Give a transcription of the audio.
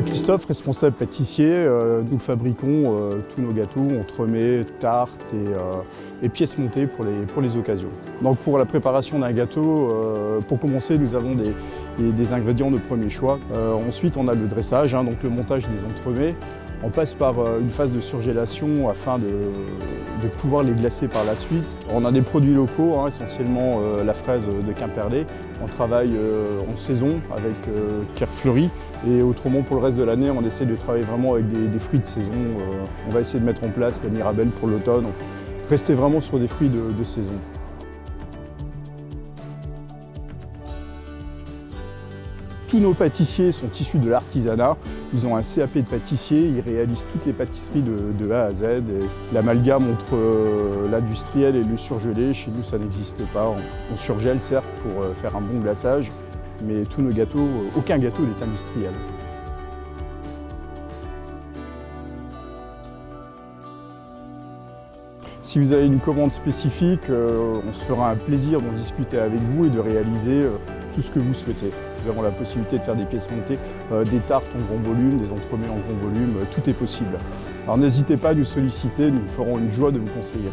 Christophe, responsable pâtissier, nous fabriquons tous nos gâteaux, entremets, tartes et, pièces montées pour les, pour les occasions. Donc pour la préparation d'un gâteau, pour commencer, nous avons des, ingrédients de premier choix. ensuite, on a le dressage, hein, donc le montage des entremets. On passe par euh, une phase de surgélation afin de, pouvoir les glacer par la suite. On a des produits locaux, hein, essentiellement euh, la fraise de Quimperlé. On travaille euh, en saison avec Kerfleury et autrement pour le reste de l'année on essaie de travailler vraiment avec des, fruits de saison. on va essayer de mettre en place la Mirabelle pour l'automne, rester vraiment sur des fruits de saison. Tous nos pâtissiers sont issus de l'artisanat. Ils ont un CAP de pâtissier, ils réalisent toutes les pâtisseries de, A à Z. L'amalgame entre euh, l'industriel et le surgelé, chez nous ça n'existe pas. On, surgèle certes pour euh, faire un bon glaçage, mais tous nos gâteaux, euh, aucun gâteau n'est industriel. Si vous avez une commande spécifique, on se fera un plaisir d'en discuter avec vous et de réaliser tout ce que vous souhaitez. Nous avons la possibilité de faire des pièces montées, euh, des tartes en grand volume, des entremets en grand volume, euh, tout est possible. Alors n'hésitez pas à nous solliciter, nous ferons une joie de vous conseiller.